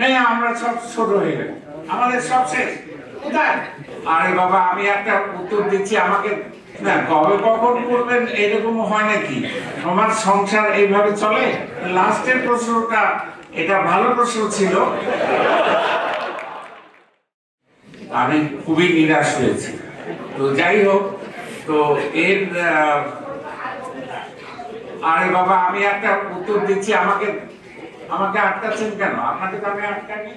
হ্যাঁ আমরা সব ছোট হয়ে গেল আমাদের সব শেষ। আরে বাবা, আমি একটা উত্তর দিচ্ছি আমাকে। কবে কখন করবেন এরকম হয় নাকি? আমার সংসার এইভাবে চলে? লাস্টের প্রশ্নটা, এটা ভালো প্রশ্ন ছিল। আমি খুবই নিরাশ হয়েছি। তো যাই হোক, তো এর আরে বাবা, আমি একটা উত্তর দিচ্ছি আমাকে আমাকে আটকাচ্ছেন কেন? আপনাকে তো আমি আটকানি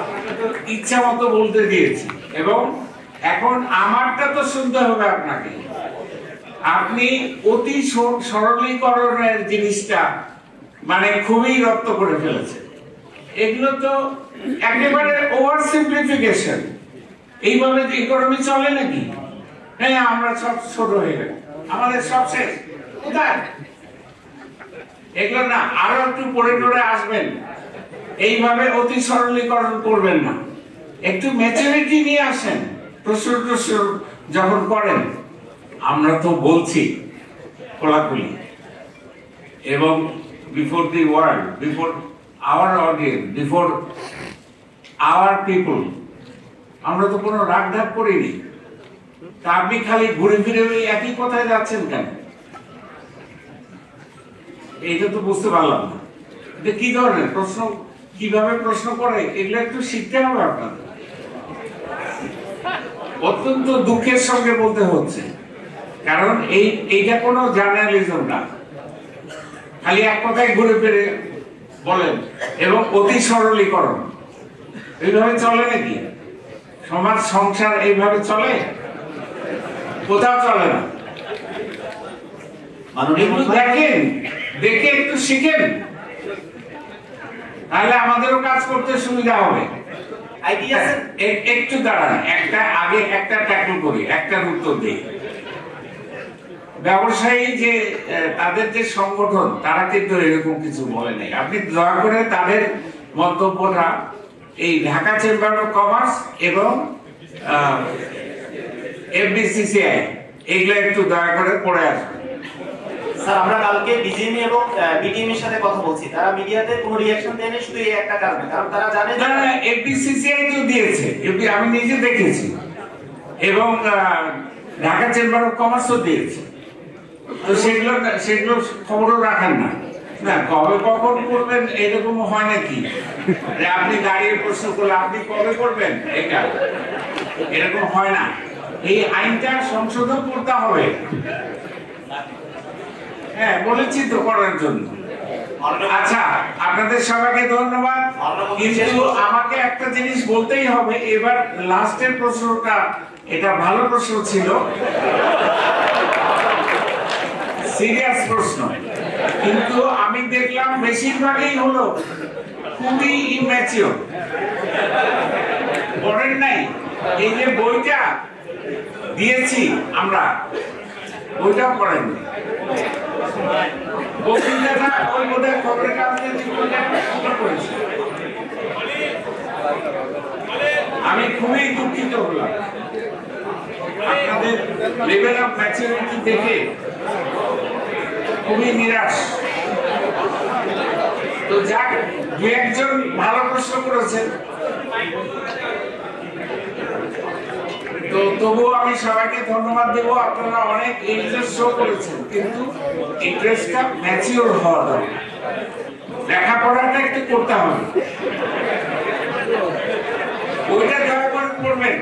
আপনাকে তো ইচ্ছা মতো বলতে দিয়েছি। এবং এখন আমারটা তো শুনতে হবে আপনাকে। আপনি অতি সরলীকরণের জিনিসটা মানে খুবই রপ্ত করে ফেলেছেন। এগুলো তো একেবারে ওভার সিম্পলিফিকেশন এইভাবে যে ইকোনমি চলে নাকি? হ্যাঁ আমরা সব ছোট হয়ে গেল আমাদের সব শেষ। কোথায়? এগুলো না, আরও একটু পড়ে টরে আসবেন। এইভাবে অতি সরলীকরণ করবেন না। একটু ম্যাচুরিটি নিয়ে আসেন, প্রশ্ন টশ্ন যখন করেন, আমরা তো বলছি খোলাখুলি। এবং before the world before our audience before our people আমরা তো কোনো রাগ ঢাক করিনি। তা আপনি খালি ঘুরে ফিরে ওই একই কথায় যাচ্ছেন কেন? এইটা তো বুঝতে পারলাম না। কি ধরনের প্রশ্ন? কীভাবে প্রশ্ন করে? এগুলো একটু শিখতে হবে আপনাদের। অত্যন্ত দুঃখের সঙ্গে বলতে হচ্ছে। কারণ এই এইটা কোনো জার্নালিজম না। খালি এক কথায় ঘুরে ফিরে বলেন এবং অতি সরলীকরণ। এইভাবে চলে নাকি? সমাজ সংসার এইভাবে চলে? কোথাও চলে না। দেখেন। দেখে একটু শিখেন। তাহলে আমাদেরও কাজ করতে সুবিধা হবে? এ- একটু দাঁড়ান। একটা আগে একটা ট্যাকল করি একটা উত্তর দিই। ব্যবসায়ী যে তাদের যে সংগঠন তারা কিন্তু এরকম কিছু বলে নাই। আপনি দয়া করে তাদের মন্তব্যটা এই ঢাকা চেম্বার অফ কমার্স এবং এফবিসিসিআই এগুলো একটু দয়া করে পড়ে আসবেন স্যার, আমরা কালকে বিজিএমই এবং বিডিএম এর সাথে কথা বলছি। তারা মিডিয়াতে কোনো রিঅ্যাকশন দেয়নি শুধু এই একটা কারণে। কারণ তারা জানে না না এফবিসিসিআই তো দিয়েছে। FB আমি নিজে দেখেছি। এবং ঢাকা চেম্বার অফ কমার্সও দিয়েছে। তো সেগুলো সেগুলো খবরও রাখেন না। না, কবে কখন করবেন, এরকম হয় নাকি আপনি দাঁড়িয়ে প্রশ্ন করলে আপনি কবে করবেন? এটা। এরকম হয় না। এই আইনটা সংশোধন করতে হবে। হ্যাঁ বলেছি তো করার জন্য। আচ্ছা আপনাদের সবাইকে ধন্যবাদ। কিন্তু আমাকে একটা জিনিস বলতেই হবে, এবার লাস্টের প্রশ্নটা, এটা ভালো প্রশ্ন ছিল। সিরিয়াস প্রশ্ন। কিন্তু আমি দেখলাম বেশিরভাগই হলো খুবই ইম্যাচিওর পড়েন নাই, এই যে বইটা দিয়েছি আমরা বইটা পড়েননি। আমি খুবই দুঃখিত হলাম। আপনাদের দেখে খুবই নিরাশ। তো যাক, দু একজন ভালো প্রশ্ন করেছেন। তবুও আমি সবাইকে ধন্যবাদ দেব। আপনারা অনেক ইন্টারেস্ট শো করেছেন, কিন্তু ইন্টারেস্টটা ম্যাচিওর হওয়া দরকার। লেখাপড়াটা একটু করতে হবে। ওইটা দয়া করে পড়বেন